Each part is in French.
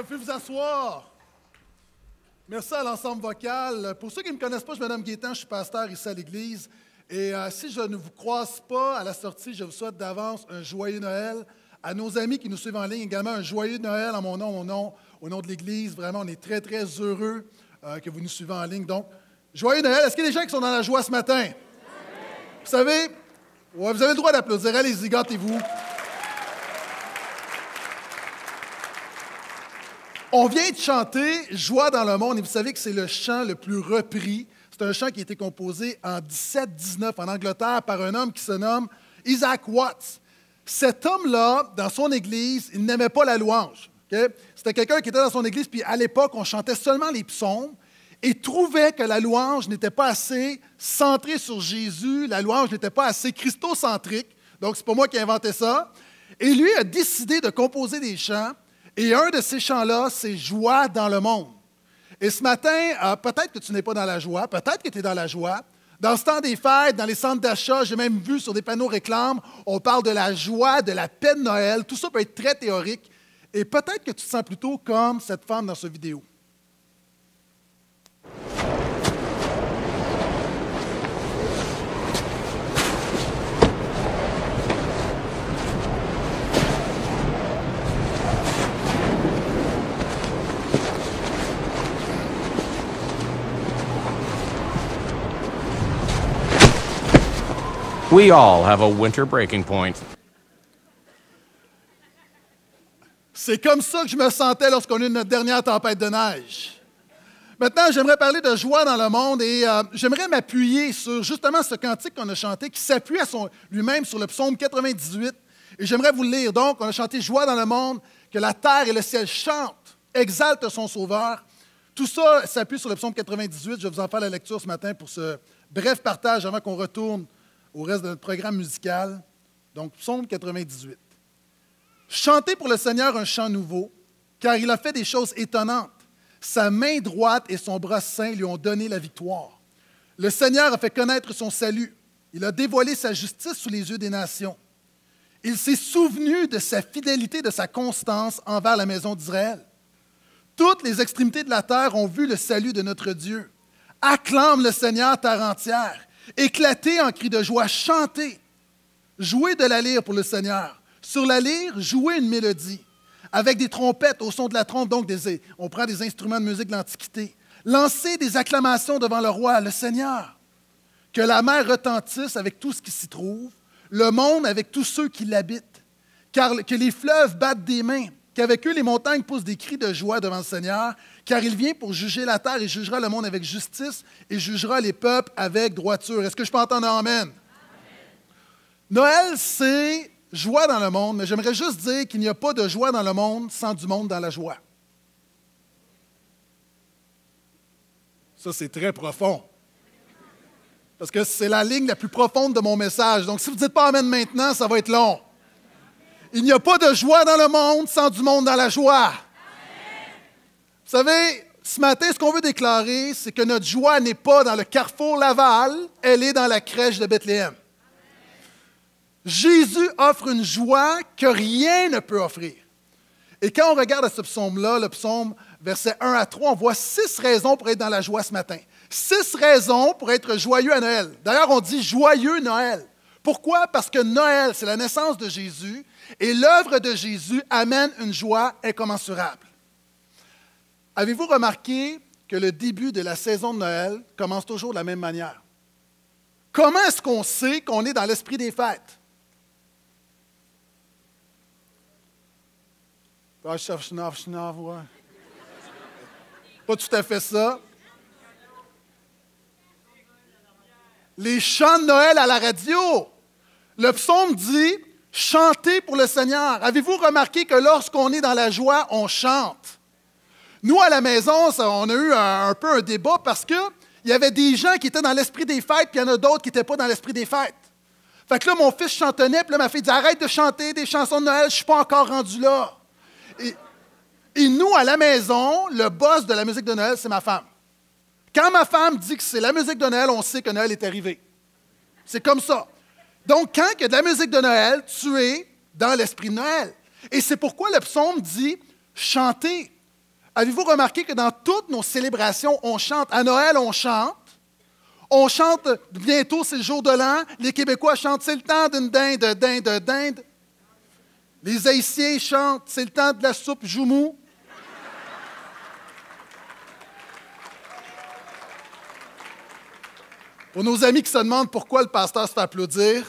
vous pouvez vous asseoir. Merci à l'ensemble vocal. Pour ceux qui ne me connaissent pas, je m'appelle Gaétan, je suis pasteur ici à l'Église. Et euh, si je ne vous croise pas à la sortie, je vous souhaite d'avance un joyeux Noël. À nos amis qui nous suivent en ligne, également un joyeux Noël en mon nom, au nom, au nom de l'Église. Vraiment, on est très, très heureux euh, que vous nous suivez en ligne. Donc, joyeux Noël. Est-ce qu'il y a des gens qui sont dans la joie ce matin? Vous savez, vous avez le droit d'applaudir. Allez-y, gâtez-vous. On vient de chanter Joie dans le monde et vous savez que c'est le chant le plus repris. C'est un chant qui a été composé en 1719 en Angleterre par un homme qui se nomme Isaac Watts. Cet homme-là, dans son église, il n'aimait pas la louange. C'était quelqu'un qui était dans son église, puis à l'époque, on chantait seulement les psaumes et trouvait que la louange n'était pas assez centrée sur Jésus, la louange n'était pas assez christocentrique. Donc, c'est pas moi qui ai inventé ça. Et lui a décidé de composer des chants et un de ces chants-là, c'est Joie dans le monde. Et ce matin, euh, peut-être que tu n'es pas dans la joie, peut-être que tu es dans la joie. Dans ce temps des fêtes, dans les centres d'achat, j'ai même vu sur des panneaux réclames, on parle de la joie, de la paix de Noël. Tout ça peut être très théorique. Et peut-être que tu te sens plutôt comme cette femme dans cette vidéo. We all have a winter breaking point. C'est comme ça que je me sentais lorsqu'on a eu notre dernière tempête de neige. Maintenant, j'aimerais parler de joie dans le monde et euh, j'aimerais m'appuyer sur justement ce cantique qu'on a chanté qui s'appuie lui-même sur le psaume 98. Et j'aimerais vous le lire. Donc, on a chanté Joie dans le monde, que la terre et le ciel chantent, exaltent son Sauveur. Tout ça s'appuie sur le psaume 98. Je vais vous en faire la lecture ce matin pour ce bref partage avant qu'on retourne au reste de notre programme musical. Donc, psaume 98. Chantez pour le Seigneur un chant nouveau, car il a fait des choses étonnantes. Sa main droite et son bras saint lui ont donné la victoire. Le Seigneur a fait connaître son salut. Il a dévoilé sa justice sous les yeux des nations. Il s'est souvenu de sa fidélité, de sa constance envers la maison d'Israël. Toutes les extrémités de la terre ont vu le salut de notre Dieu. Acclame le Seigneur terre entière. Éclatez en cris de joie, chantez. Jouez de la lyre pour le Seigneur. Sur la lyre, jouez une mélodie. Avec des trompettes au son de la trompe, donc des, on prend des instruments de musique de l'Antiquité. Lancez des acclamations devant le roi, le Seigneur. Que la mer retentisse avec tout ce qui s'y trouve, le monde avec tous ceux qui l'habitent. Car que les fleuves battent des mains, qu'avec eux les montagnes poussent des cris de joie devant le Seigneur, car il vient pour juger la terre et jugera le monde avec justice et jugera les peuples avec droiture. Est-ce que je peux entendre Amen? Amen. Noël, c'est joie dans le monde, mais j'aimerais juste dire qu'il n'y a pas de joie dans le monde sans du monde dans la joie. Ça, c'est très profond. Parce que c'est la ligne la plus profonde de mon message. Donc, si vous ne dites pas Amen maintenant, ça va être long. Il n'y a pas de joie dans le monde sans du monde dans la joie. Vous savez, ce matin, ce qu'on veut déclarer, c'est que notre joie n'est pas dans le carrefour Laval, elle est dans la crèche de Bethléem. Jésus offre une joie que rien ne peut offrir. Et quand on regarde à ce psaume-là, le psaume verset 1 à 3, on voit six raisons pour être dans la joie ce matin. Six raisons pour être joyeux à Noël. D'ailleurs, on dit joyeux Noël. Pourquoi? Parce que Noël, c'est la naissance de Jésus et l'œuvre de Jésus amène une joie incommensurable. Avez-vous remarqué que le début de la saison de Noël commence toujours de la même manière? Comment est-ce qu'on sait qu'on est dans l'esprit des fêtes? Pas tout à fait ça. Les chants de Noël à la radio. Le psaume dit Chantez pour le Seigneur. Avez-vous remarqué que lorsqu'on est dans la joie, on chante? Nous, à la maison, on a eu un, peu un débat parce qu'il y avait des gens qui étaient dans l'esprit des fêtes, puis il y en a d'autres qui n'étaient pas dans l'esprit des fêtes. Fait que là, mon fils chantonnait, puis là, ma fille dit Arrête de chanter des chansons de Noël, je ne suis pas encore rendu là. Et, et, nous, à la maison, le boss de la musique de Noël, c'est ma femme. Quand ma femme dit que c'est la musique de Noël, on sait que Noël est arrivé. C'est comme ça. Donc, quand il y a de la musique de Noël, tu es dans l'esprit de Noël. Et c'est pourquoi le psaume dit Chantez Avez-vous remarqué que dans toutes nos célébrations, on chante? À Noël, on chante. On chante, bientôt c'est le jour de l'an. Les Québécois chantent, c'est le temps d'une dinde, dinde, dinde. Les Haïtiens chantent, c'est le temps de la soupe joumou. Pour nos amis qui se demandent pourquoi le pasteur se fait applaudir,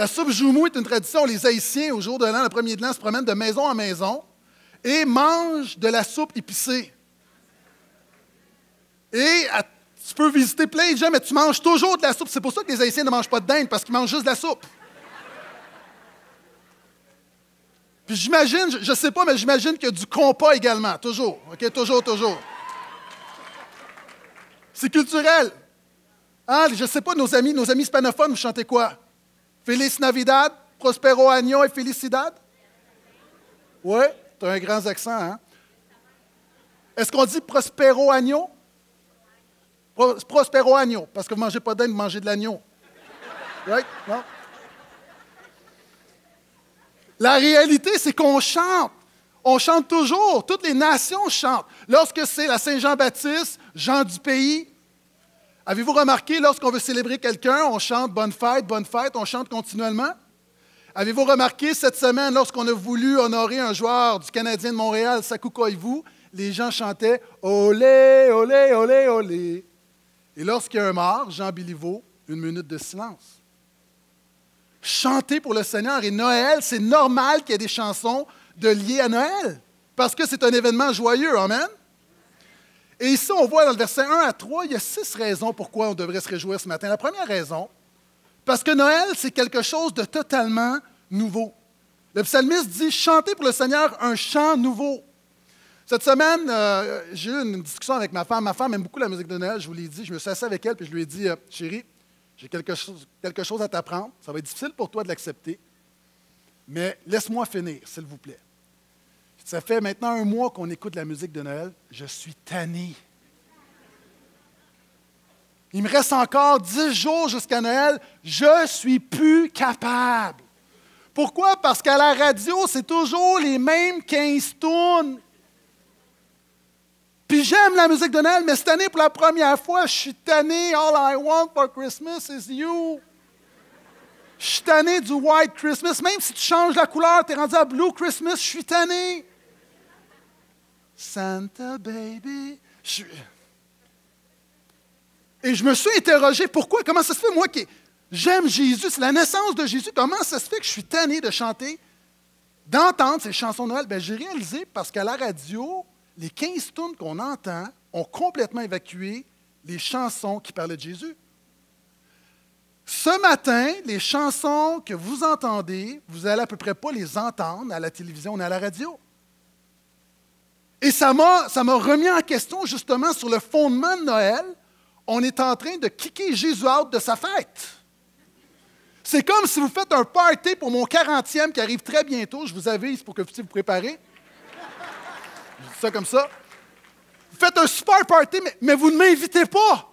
la soupe joumou est une tradition. Les Haïtiens, au jour de l'an, le premier de l'an, se promènent de maison en maison et mangent de la soupe épicée. Et tu peux visiter plein de gens, mais tu manges toujours de la soupe. C'est pour ça que les Haïtiens ne mangent pas de dinde, parce qu'ils mangent juste de la soupe. Puis j'imagine, je ne sais pas, mais j'imagine qu'il y a du compas également, toujours. OK, toujours, toujours. C'est culturel. Ah, je ne sais pas, nos amis, nos amis hispanophones, vous chantez quoi? Feliz Navidad, Prospero Año et Felicidad? Oui, tu as un grand accent, hein? Est-ce qu'on dit Prospero Año? Prospero Agno, parce que vous ne mangez pas d'Inde, vous mangez de l'agneau. Right? Non? La réalité, c'est qu'on chante. On chante toujours. Toutes les nations chantent. Lorsque c'est la Saint-Jean-Baptiste, Jean du pays, avez-vous remarqué, lorsqu'on veut célébrer quelqu'un, on chante Bonne fête, bonne fête, on chante continuellement? Avez-vous remarqué cette semaine, lorsqu'on a voulu honorer un joueur du Canadien de Montréal, Sakou Koivu, les gens chantaient Olé, olé, olé, olé. Et lorsqu'il y a un mort, Jean Béliveau, une minute de silence. Chanter pour le Seigneur et Noël, c'est normal qu'il y ait des chansons liées à Noël, parce que c'est un événement joyeux. Amen? Et ici, on voit dans le verset 1 à 3, il y a six raisons pourquoi on devrait se réjouir ce matin. La première raison, parce que Noël, c'est quelque chose de totalement nouveau. Le psalmiste dit Chantez pour le Seigneur un chant nouveau. Cette semaine, euh, j'ai eu une discussion avec ma femme. Ma femme aime beaucoup la musique de Noël, je vous l'ai dit. Je me suis assis avec elle et je lui ai dit euh, Chérie, j'ai quelque chose, quelque chose à t'apprendre. Ça va être difficile pour toi de l'accepter, mais laisse-moi finir, s'il vous plaît. Ça fait maintenant un mois qu'on écoute la musique de Noël. Je suis tanné. Il me reste encore dix jours jusqu'à Noël. Je suis plus capable. Pourquoi? Parce qu'à la radio, c'est toujours les mêmes 15 tournes. Puis j'aime la musique de Noël, mais cette année, pour la première fois, je suis tanné. All I want for Christmas is you. Je suis tanné du White Christmas. Même si tu changes la couleur, tu es rendu à Blue Christmas, je suis tanné. Santa Baby. Et je me suis interrogé pourquoi, comment ça se fait, moi qui j'aime Jésus, c'est la naissance de Jésus, comment ça se fait que je suis tanné de chanter, d'entendre ces chansons de Noël? Bien, j'ai réalisé parce qu'à la radio, les 15 tunes qu'on entend ont complètement évacué les chansons qui parlaient de Jésus. Ce matin, les chansons que vous entendez, vous allez à peu près pas les entendre à la télévision ou à la radio. Et ça m'a, ça m'a remis en question justement sur le fondement de Noël. On est en train de kicker Jésus out de sa fête. C'est comme si vous faites un party pour mon 40e qui arrive très bientôt. Je vous avise pour que vous puissiez vous préparer ça comme ça. Vous faites un super party, mais, vous ne m'invitez pas.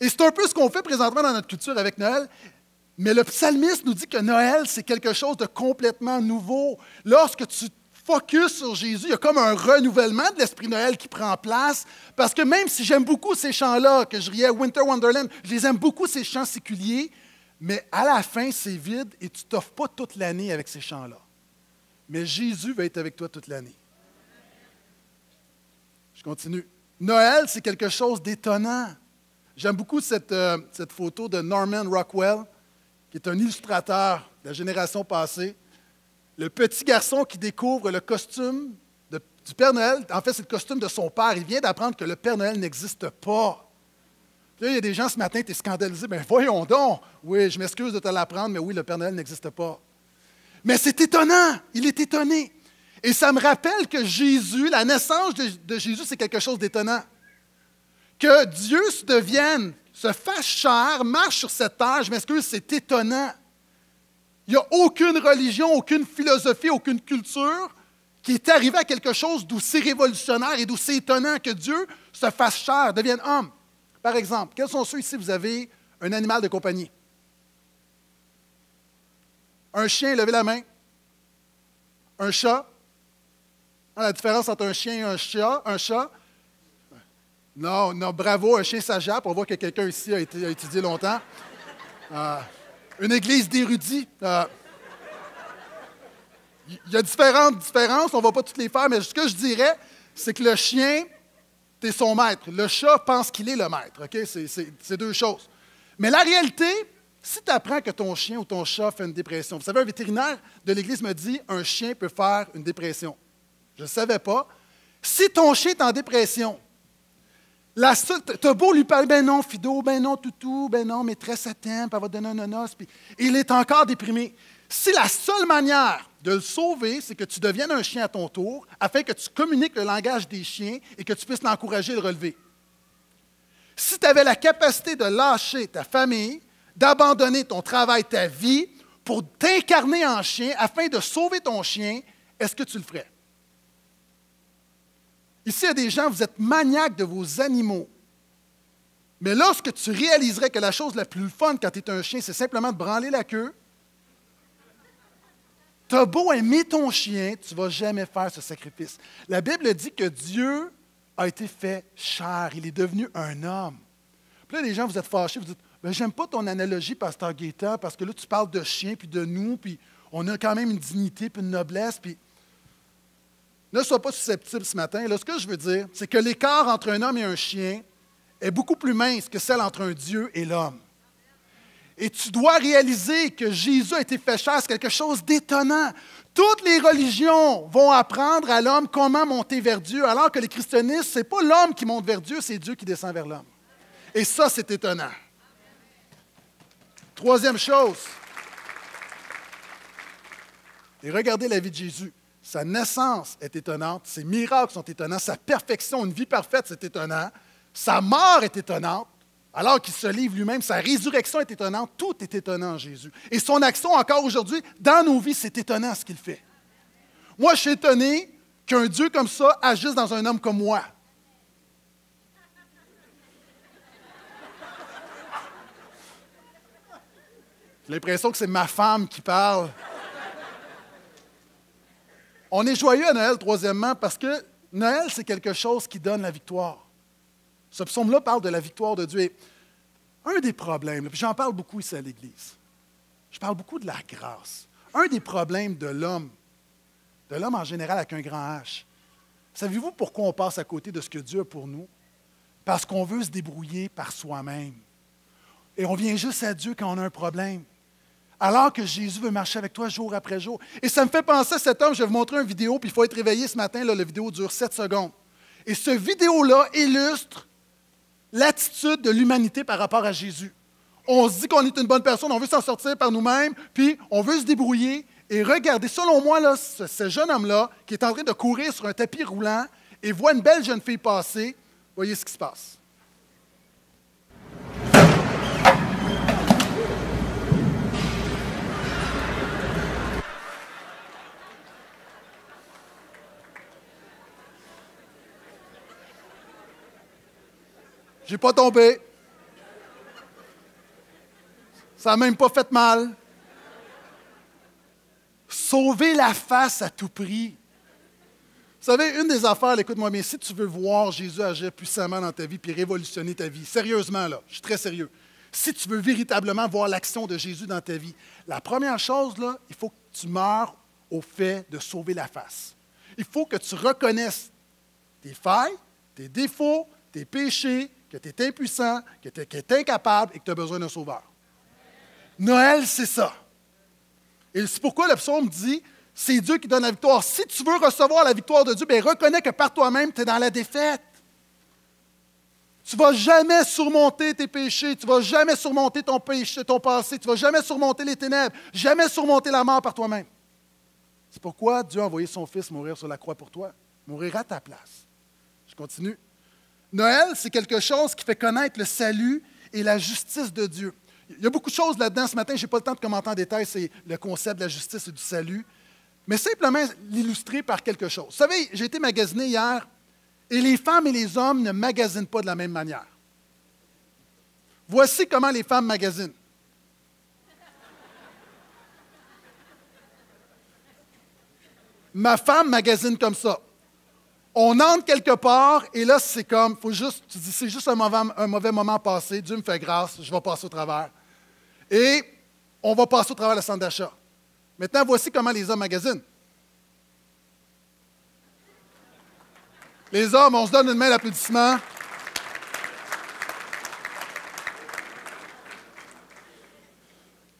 Et c'est un peu ce qu'on fait présentement dans notre culture avec Noël. Mais le psalmiste nous dit que Noël, c'est quelque chose de complètement nouveau. Lorsque tu focus sur Jésus, il y a comme un renouvellement de l'esprit Noël qui prend place. Parce que même si j'aime beaucoup ces chants-là, que je riais Winter Wonderland, je les aime beaucoup, ces chants séculiers, mais à la fin, c'est vide et tu t'offres pas toute l'année avec ces chants-là. Mais Jésus va être avec toi toute l'année continue. Noël, c'est quelque chose d'étonnant. J'aime beaucoup cette, euh, cette, photo de Norman Rockwell, qui est un illustrateur de la génération passée. Le petit garçon qui découvre le costume du Père Noël. En fait, c'est le costume de son père. Il vient d'apprendre que le Père Noël n'existe pas. il y a des gens ce matin, tu es scandalisé. Ben voyons donc. Oui, je m'excuse de te l'apprendre, mais oui, le Père Noël n'existe pas. Mais c'est étonnant. Il est étonné. Et ça me rappelle que Jésus, la naissance de, Jésus, c'est quelque chose d'étonnant. Que Dieu se devienne, se fasse chair, marche sur cette terre, je m'excuse, c'est étonnant. Il n'y a aucune religion, aucune philosophie, aucune culture qui est arrivée à quelque chose d'aussi révolutionnaire et d'aussi étonnant que Dieu se fasse chair, devienne homme. Par exemple, quels sont ceux ici, vous avez un animal de compagnie? Un chien, levez la main. Un chat, Hein, la différence entre un chien et un chat. Un chat. Non, non, bravo, un chien s'ajappe. On voit que quelqu'un ici a, étudié longtemps. Euh, une église d'érudits. Euh, il y a différentes différences, on ne va pas toutes les faire, mais ce que je dirais, c'est que le chien, tu es son maître. Le chat pense qu'il est le maître. C'est deux choses. Mais la réalité, si tu apprends que ton chien ou ton chat fait une dépression, vous savez, un vétérinaire de l'Église me dit un chien peut faire une dépression. Je ne savais pas. Si ton chien est en dépression, tu as beau lui parler, ben non, Fido, ben non, toutou, ben non, maîtresse, elle t'aime, elle va donner nonos, puis il est encore déprimé. Si la seule manière de le sauver, c'est que tu deviennes un chien à ton tour, afin que tu communiques le langage des chiens et que tu puisses l'encourager et le relever. Si tu avais la capacité de lâcher ta famille, d'abandonner ton travail, ta vie, pour t'incarner en chien afin de sauver ton chien, est-ce que tu le ferais? Ici, il y a des gens, vous êtes maniaques de vos animaux. Mais lorsque tu réaliserais que la chose la plus fun quand tu es un chien, c'est simplement de branler la queue, tu as beau aimer ton chien, tu ne vas jamais faire ce sacrifice. La Bible dit que Dieu a été fait chair, il est devenu un homme. Puis là, les gens, vous êtes fâchés, vous dites ben, J'aime pas ton analogie, Pasteur Gaétan, parce que là, tu parles de chien, puis de nous, puis on a quand même une dignité, puis une noblesse, puis ne sois pas susceptible ce matin. Là, ce que je veux dire, c'est que l'écart entre un homme et un chien est beaucoup plus mince que celle entre un Dieu et l'homme. Et tu dois réaliser que Jésus a été fait chair, c'est quelque chose d'étonnant. Toutes les religions vont apprendre à l'homme comment monter vers Dieu, alors que les christianistes, ce n'est pas l'homme qui monte vers Dieu, c'est Dieu qui descend vers l'homme. Et ça, c'est étonnant. Troisième chose. Et regardez la vie de Jésus. Sa naissance est étonnante, ses miracles sont étonnants, sa perfection, une vie parfaite, c'est étonnant. Sa mort est étonnante, alors qu'il se livre lui-même, sa résurrection est étonnante, tout est étonnant en Jésus. Et son action encore aujourd'hui, dans nos vies, c'est étonnant ce qu'il fait. Moi, je suis étonné qu'un Dieu comme ça agisse dans un homme comme moi. J'ai l'impression que c'est ma femme qui parle. On est joyeux à Noël, troisièmement, parce que Noël, c'est quelque chose qui donne la victoire. Ce psaume-là parle de la victoire de Dieu. Et un des problèmes, puis j'en parle beaucoup ici à l'Église, je parle beaucoup de la grâce. Un des problèmes de l'homme, de l'homme en général avec un grand H, savez-vous pourquoi on passe à côté de ce que Dieu a pour nous? Parce qu'on veut se débrouiller par soi-même. Et on vient juste à Dieu quand on a un problème alors que Jésus veut marcher avec toi jour après jour. Et ça me fait penser à cet homme, je vais vous montrer une vidéo, puis il faut être réveillé ce matin, là, la vidéo dure 7 secondes. Et ce vidéo-là illustre l'attitude de l'humanité par rapport à Jésus. On se dit qu'on est une bonne personne, on veut s'en sortir par nous-mêmes, puis on veut se débrouiller. Et regardez, selon moi, là, ce, ce jeune homme-là, qui est en train de courir sur un tapis roulant et voit une belle jeune fille passer, voyez ce qui se passe. J'ai pas tombé. Ça n'a même pas fait mal. Sauver la face à tout prix. Vous savez, une des affaires, écoute-moi mais si tu veux voir Jésus agir puissamment dans ta vie puis révolutionner ta vie, sérieusement, là, je suis très sérieux. Si tu veux véritablement voir l'action de Jésus dans ta vie, la première chose, il faut que tu meurs au fait de sauver la face. Il faut que tu reconnaisses tes failles, tes défauts, tes péchés, que tu es impuissant, que tu es, incapable et que tu as besoin d'un sauveur. Noël, c'est ça. Et c'est pourquoi le psaume dit c'est Dieu qui donne la victoire. Si tu veux recevoir la victoire de Dieu, bien, reconnais que par toi-même, tu es dans la défaite. Tu ne vas jamais surmonter tes péchés, tu ne vas jamais surmonter ton péché, ton passé, tu ne vas jamais surmonter les ténèbres, jamais surmonter la mort par toi-même. C'est pourquoi Dieu a envoyé son Fils mourir sur la croix pour toi, mourir à ta place. Je continue. Noël, c'est quelque chose qui fait connaître le salut et la justice de Dieu. Il y a beaucoup de choses là-dedans. Ce matin, je n'ai pas le temps de commenter en détail c'est le concept de la justice et du salut, mais simplement l'illustrer par quelque chose. Vous savez, j'ai été magasiné hier, et les femmes et les hommes ne magasinent pas de la même manière. Voici comment les femmes magasinent. Ma femme magasine comme ça. On entre quelque part et là, c'est comme, faut c'est juste un mauvais, un mauvais moment passé. Dieu me fait grâce, je vais passer au travers. Et on va passer au travers le centre d'achat. Maintenant, voici comment les hommes magasinent. Les hommes, on se donne une main d'applaudissement.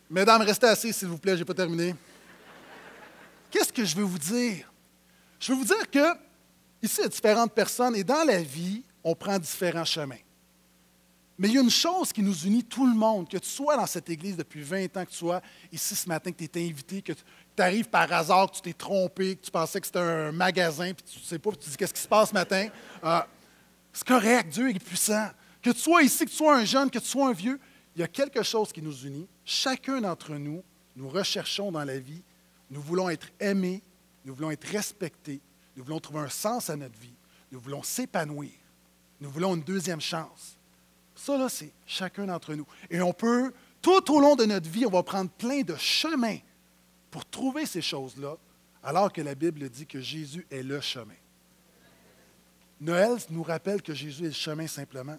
Mesdames, restez assis, s'il vous plaît, je n'ai pas terminé. Qu'est-ce que je veux vous dire? Je veux vous dire que ici, il y a différentes personnes et dans la vie, on prend différents chemins. Mais il y a une chose qui nous unit tout le monde, que tu sois dans cette église depuis 20 ans, que tu sois ici ce matin, que tu es invité, que tu arrives par hasard, que tu t'es trompé, que tu pensais que c'était un magasin, puis tu ne sais pas, puis tu dis qu'est-ce qui se passe ce matin? Euh, c'est correct, Dieu est puissant. Que tu sois ici, que tu sois un jeune, que tu sois un vieux, il y a quelque chose qui nous unit. Chacun d'entre nous, nous recherchons dans la vie, nous voulons être aimés, nous voulons être respectés, nous voulons trouver un sens à notre vie, nous voulons s'épanouir, nous voulons une deuxième chance. Ça, là, c'est chacun d'entre nous. Et on peut, tout au long de notre vie, on va prendre plein de chemins pour trouver ces choses-là, alors que la Bible dit que Jésus est le chemin. Noël nous rappelle que Jésus est le chemin simplement.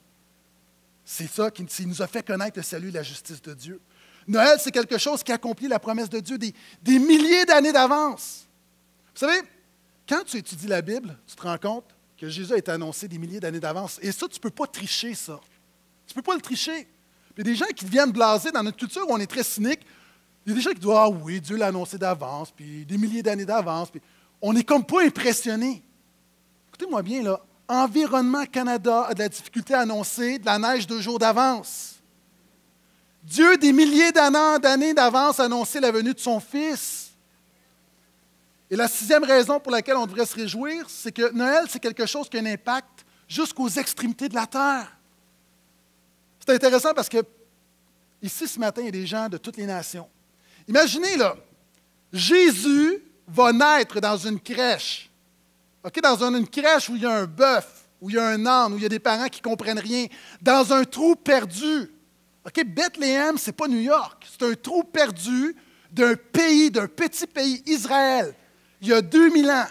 C'est ça qui nous a fait connaître le salut et la justice de Dieu. Noël, c'est quelque chose qui accomplit la promesse de Dieu des, des milliers d'années d'avance. Vous savez, quand tu étudies la Bible, tu te rends compte que Jésus a été annoncé des milliers d'années d'avance. Et ça, tu ne peux pas tricher ça. Tu ne peux pas le tricher. Il y a des gens qui viennent blaser dans notre culture où on est très cynique. Il y a des gens qui disent Ah oui, Dieu l'a annoncé d'avance, puis des milliers d'années d'avance. Puis on n'est comme pas impressionné. Écoutez-moi bien, là. Environnement Canada a de la difficulté à annoncer de la neige deux jours d'avance. Dieu, des milliers d'années d'avance, a annoncé la venue de son Fils. Et la sixième raison pour laquelle on devrait se réjouir, c'est que Noël, c'est quelque chose qui a un impact jusqu'aux extrémités de la terre. C'est intéressant parce que ici, ce matin, il y a des gens de toutes les nations. Imaginez, là, Jésus va naître dans une crèche. Dans une crèche où il y a un bœuf, où il y a un âne, où il y a des parents qui ne comprennent rien, dans un trou perdu. OK, Bethléem, ce n'est pas New York. C'est un trou perdu d'un pays, d'un petit pays, Israël, il y a 2000 ans.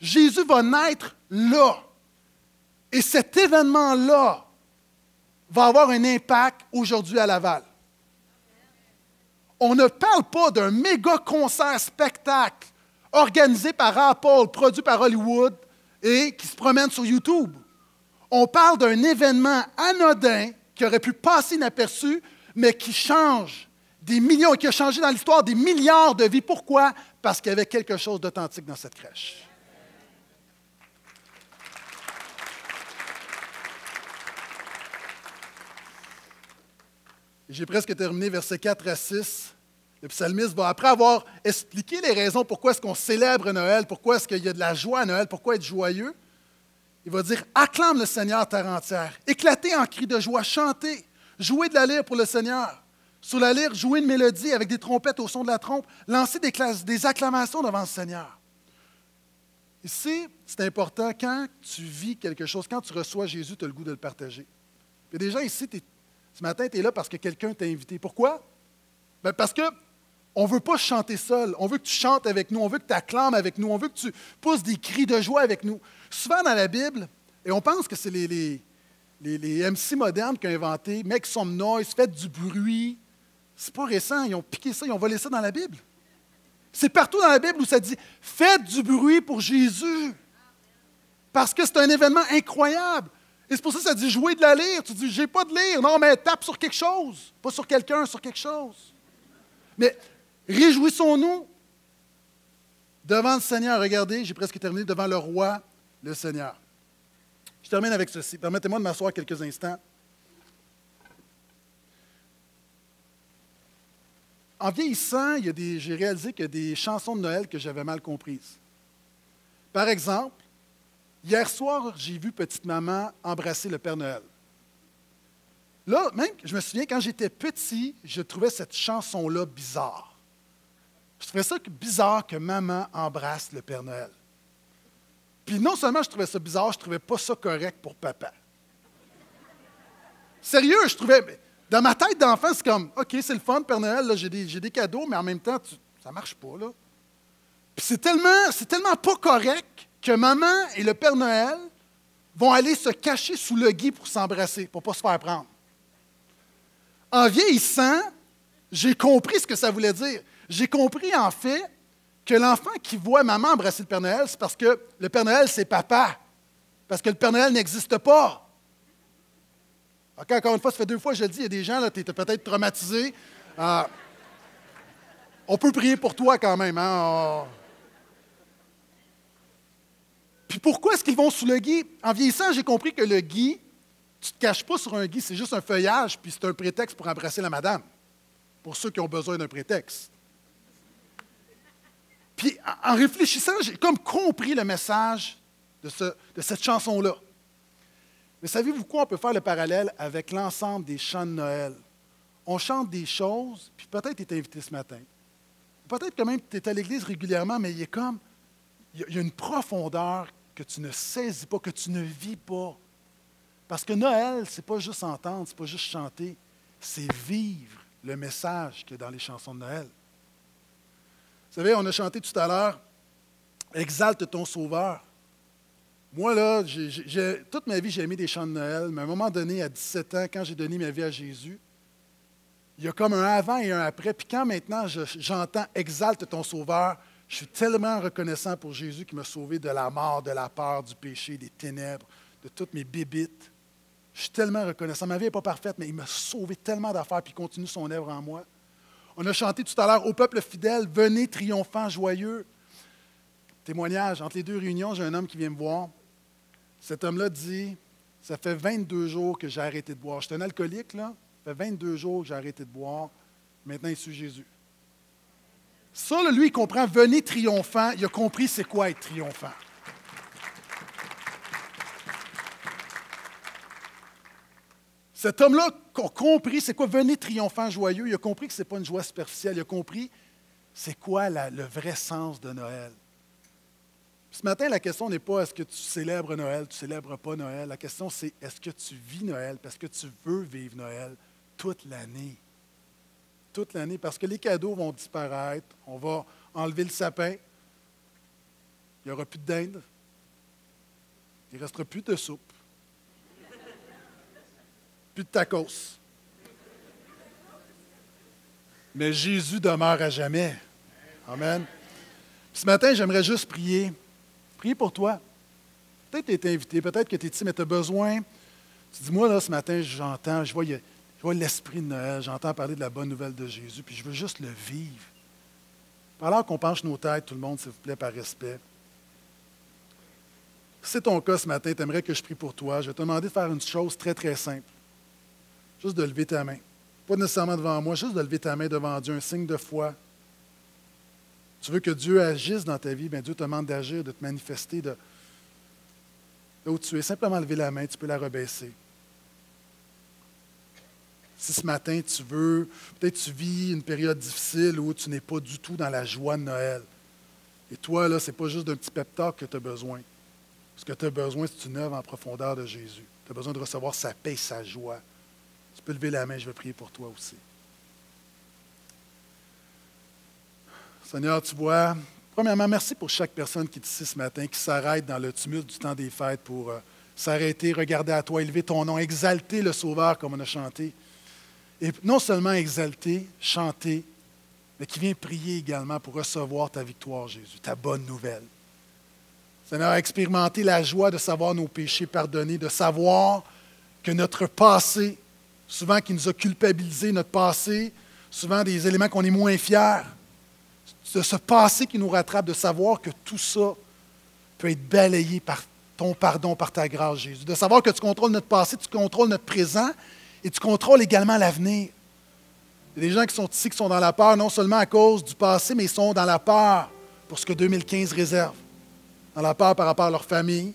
Jésus va naître là. Et cet événement-là va avoir un impact aujourd'hui à Laval. On ne parle pas d'un méga concert spectacle organisé par Apple, produit par Hollywood et qui se promène sur YouTube. On parle d'un événement anodin qui aurait pu passer inaperçu, mais qui change des millions, qui a changé dans l'histoire des milliards de vies. Pourquoi? Parce qu'il y avait quelque chose d'authentique dans cette crèche. J'ai presque terminé versets 4 à 6. Le psalmiste va, après avoir expliqué les raisons pourquoi est-ce qu'on célèbre Noël, pourquoi est-ce qu'il y a de la joie à Noël, pourquoi être joyeux, il va dire Acclame le Seigneur terre entière, éclatez en cris de joie, chantez, jouez de la lyre pour le Seigneur. Sur la lyre, jouez une mélodie avec des trompettes au son de la trompe, lancez des, acclamations devant le Seigneur. Ici, c'est important, quand tu vis quelque chose, quand tu reçois Jésus, tu as le goût de le partager. Il y a des ici, ce matin, tu es là parce que quelqu'un t'a invité. Pourquoi? Ben, parce que on ne veut pas chanter seul. On veut que tu chantes avec nous. On veut que tu acclames avec nous. On veut que tu pousses des cris de joie avec nous. Souvent dans la Bible, et on pense que c'est les, MC modernes qui ont inventé Make some noise, faites du bruit. C'est pas récent. Ils ont piqué ça, ils ont volé ça dans la Bible. C'est partout dans la Bible où ça dit Faites du bruit pour Jésus. Parce que c'est un événement incroyable. Et c'est pour ça que ça dit jouer de la lyre. Tu dis, j'ai pas de lyre. Non, mais tape sur quelque chose. Pas sur quelqu'un, sur quelque chose. Mais réjouissons-nous devant le Seigneur. Regardez, j'ai presque terminé, devant le roi, le Seigneur. Je termine avec ceci. Permettez-moi de m'asseoir quelques instants. En vieillissant, j'ai réalisé qu'il y a des chansons de Noël que j'avais mal comprises. Par exemple, Hier soir, j'ai vu petite maman embrasser le Père Noël. Là, même, je me souviens, quand j'étais petit, je trouvais cette chanson-là bizarre. Je trouvais ça bizarre que maman embrasse le Père Noël. Puis non seulement je trouvais ça bizarre, je trouvais pas ça correct pour papa. Sérieux, je trouvais. Dans ma tête d'enfant, c'est comme OK, c'est le fun, Père Noël, j'ai des, cadeaux, mais en même temps, ça marche pas. Puis c'est tellement, c'est tellement pas correct que maman et le Père Noël vont aller se cacher sous le gui pour s'embrasser, pour ne pas se faire prendre. En vieillissant, j'ai compris ce que ça voulait dire. J'ai compris en fait que l'enfant qui voit maman embrasser le Père Noël, c'est parce que le Père Noël, c'est papa. Parce que le Père Noël n'existe pas. Encore une fois, ça fait deux fois que je le dis, il y a des gens, là, tu étais peut-être traumatisé. Euh, on peut prier pour toi quand même. Hein? Puis pourquoi est-ce qu'ils vont sous le gui? En vieillissant, j'ai compris que le gui, tu ne te caches pas sur un gui, c'est juste un feuillage, puis c'est un prétexte pour embrasser la madame, pour ceux qui ont besoin d'un prétexte. Puis en réfléchissant, j'ai comme compris le message de cette chanson-là. Mais savez-vous quoi? On peut faire le parallèle avec l'ensemble des chants de Noël. On chante des choses, puis peut-être tu es invité ce matin. Peut-être que même tu es à l'église régulièrement, mais il est comme, il y a une profondeur que tu ne saisis pas, que tu ne vis pas. Parce que Noël, ce n'est pas juste entendre, ce n'est pas juste chanter, c'est vivre le message qu'il y a dans les chansons de Noël. Vous savez, on a chanté tout à l'heure Exalte ton Sauveur. Moi, là, toute ma vie, j'ai aimé des chants de Noël, mais à un moment donné, à 17 ans, quand j'ai donné ma vie à Jésus, il y a comme un avant et un après. Puis quand maintenant j'entends Exalte ton Sauveur, je suis tellement reconnaissant pour Jésus qui m'a sauvé de la mort, de la peur, du péché, des ténèbres, de toutes mes bibites. Je suis tellement reconnaissant. Ma vie n'est pas parfaite, mais il m'a sauvé tellement d'affaires, puis il continue son œuvre en moi. On a chanté tout à l'heure au peuple fidèle, venez triomphant, joyeux. Témoignage, entre les deux réunions, j'ai un homme qui vient me voir. Cet homme-là dit, ça fait 22 jours que j'ai arrêté de boire. Je suis un alcoolique, là. Ça fait 22 jours que j'ai arrêté de boire. Maintenant, il suit Jésus. Ça, lui, il comprend, venez triomphant. Il a compris c'est quoi être triomphant. Cet homme-là a compris c'est quoi venez triomphant, joyeux. Il a compris que ce n'est pas une joie superficielle. Il a compris c'est quoi le vrai sens de Noël. Ce matin, la question n'est pas est-ce que tu célèbres Noël, tu célèbres pas Noël. La question, c'est est-ce que tu vis Noël? Parce que tu veux vivre Noël toute l'année. Toute l'année, parce que les cadeaux vont disparaître. On va enlever le sapin. Il n'y aura plus de dinde. Il ne restera plus de soupe plus de tacos. Mais Jésus demeure à jamais. Amen. Ce matin, j'aimerais juste prier. Prier pour toi. Peut-être que tu es invité, peut-être que tu es ici, mais tu as besoin. Tu dis, moi, là, ce matin, j'entends, je vois, je l'esprit de Noël, j'entends parler de la bonne nouvelle de Jésus, puis je veux juste le vivre. Alors qu'on penche nos têtes, tout le monde, s'il vous plaît, par respect. Si c'est ton cas ce matin, tu aimerais que je prie pour toi, je vais te demander de faire une chose très, très simple. Juste de lever ta main. Pas nécessairement devant moi, juste de lever ta main devant Dieu, un signe de foi. Tu veux que Dieu agisse dans ta vie, bien Dieu te demande d'agir, de te manifester, de là où tu es. Simplement lever la main, tu peux la rebaisser. Si ce matin tu veux, peut-être tu vis une période difficile où tu n'es pas du tout dans la joie de Noël. Et toi, là, ce n'est pas juste d'un petit pep que tu as besoin. Ce que tu as besoin, c'est une œuvre en profondeur de Jésus. Tu as besoin de recevoir sa paix, sa joie. Tu peux lever la main, je vais prier pour toi aussi. Seigneur, tu vois, premièrement, merci pour chaque personne qui est ici ce matin, qui s'arrête dans le tumulte du temps des fêtes pour euh, s'arrêter, regarder à toi, élever ton nom, exalter le Sauveur comme on a chanté. Et non seulement exalter, chanter, mais qui vient prier également pour recevoir ta victoire, Jésus, ta bonne nouvelle. Seigneur, expérimenter la joie de savoir nos péchés pardonnés, de savoir que notre passé souvent qui nous a culpabilisé notre passé, souvent des éléments qu'on est moins fiers. De ce passé qui nous rattrape, de savoir que tout ça peut être balayé par ton pardon, par ta grâce, Jésus. De savoir que tu contrôles notre passé, tu contrôles notre présent et tu contrôles également l'avenir. Il y a des gens qui sont ici, qui sont dans la peur, non seulement à cause du passé, mais ils sont dans la peur pour ce que 2015 réserve. Dans la peur par rapport à leur famille,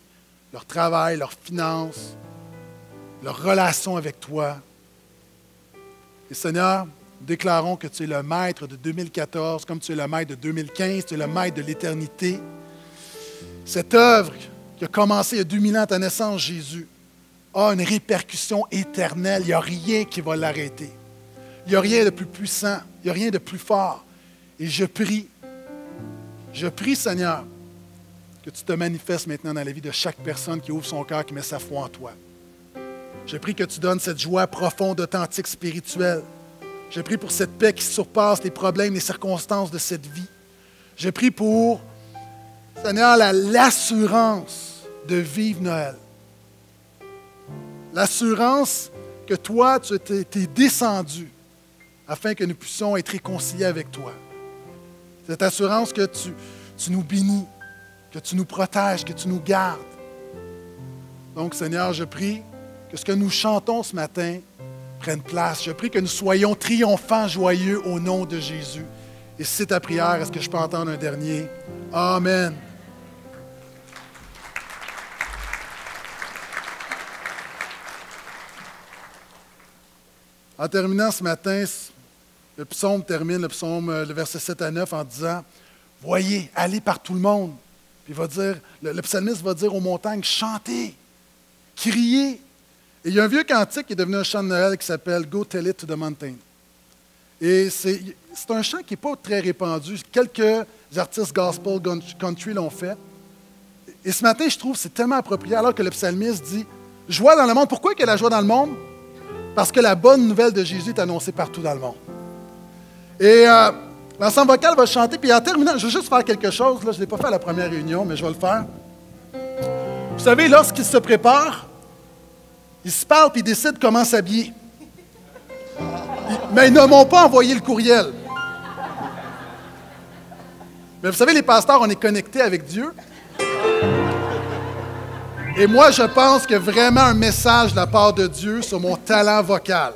leur travail, leurs finances, leur relation avec toi, et Seigneur, déclarons que tu es le maître de 2014, comme tu es le maître de 2015, tu es le maître de l'éternité. Cette œuvre qui a commencé il y a 2000 ans à ta naissance, Jésus, a une répercussion éternelle. Il n'y a rien qui va l'arrêter. Il n'y a rien de plus puissant, il n'y a rien de plus fort. Et je prie, je prie, Seigneur, que tu te manifestes maintenant dans la vie de chaque personne qui ouvre son cœur, qui met sa foi en toi. Je prie que tu donnes cette joie profonde, authentique, spirituelle. Je prie pour cette paix qui surpasse les problèmes, les circonstances de cette vie. Je prie pour, Seigneur, l'assurance de vivre Noël. L'assurance que toi, tu es descendu afin que nous puissions être réconciliés avec toi. Cette assurance que tu, tu nous bénis, que tu nous protèges, que tu nous gardes. Donc, Seigneur, je prie que ce que nous chantons ce matin prenne place. Je prie que nous soyons triomphants, joyeux au nom de Jésus. Et si c'est ta prière, est-ce que je peux entendre un dernier? Amen. En terminant ce matin, le psaume termine, le psaume, euh, le verset 7 à 9, en disant Voyez, allez par tout le monde. Puis va dire, le, psalmiste va dire aux montagnes Chantez, criez. Et il y a un vieux cantique qui est devenu un chant de Noël qui s'appelle Go Tell It to the Mountain. Et c'est un chant qui n'est pas très répandu. Quelques artistes gospel country l'ont fait. Et ce matin, je trouve que c'est tellement approprié, alors que le psalmiste dit Joie dans le monde. Pourquoi il y a la joie dans le monde? Parce que la bonne nouvelle de Jésus est annoncée partout dans le monde. Et euh, l'ensemble vocal va chanter, puis en terminant, je vais juste faire quelque chose. Là, je ne l'ai pas fait à la première réunion, mais je vais le faire. Vous savez, lorsqu'ils se préparent, ils se parlent puis ils décident comment s'habiller. Mais ils ne m'ont pas envoyé le courriel. Mais vous savez, les pasteurs, on est connectés avec Dieu. Et moi, je pense que vraiment un message de la part de Dieu sur mon talent vocal.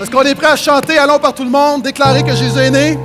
Est-ce qu'on est prêt à chanter? Allons par tout le monde, déclarer que Jésus est né?